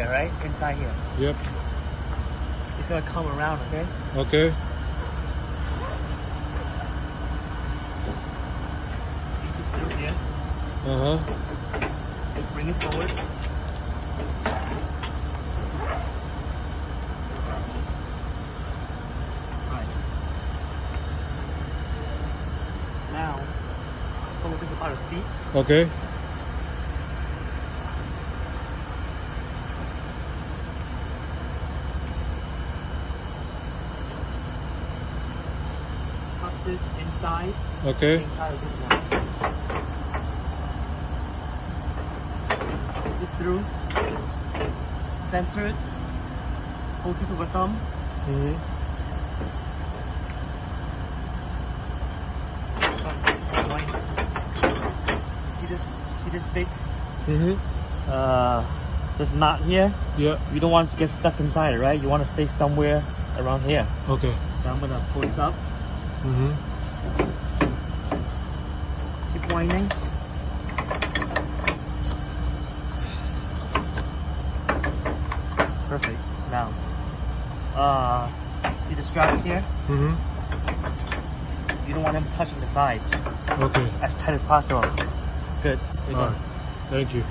here, right? Inside here. Yep. It's gonna come around, okay? Okay. Here. Uh huh. Bring it forward. Right. Now, this about your feet. Okay. Tuck this inside. Okay. Inside of this one. This through. Center it. Hold this over thumb. Mm-hmm. See this? See this big Mm-hmm. uh, this knot here? Yeah. You don't want to get stuck inside, right? You want to stay somewhere around here. Okay. So I'm gonna pull this up. Mm-hmm. Keep winding. Perfect. Now, uh, see the straps here? Mm-hmm. You don't want them touching the sides. Okay. As tight as possible. Good. All right. Thank you.